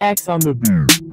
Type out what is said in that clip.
X on the beat.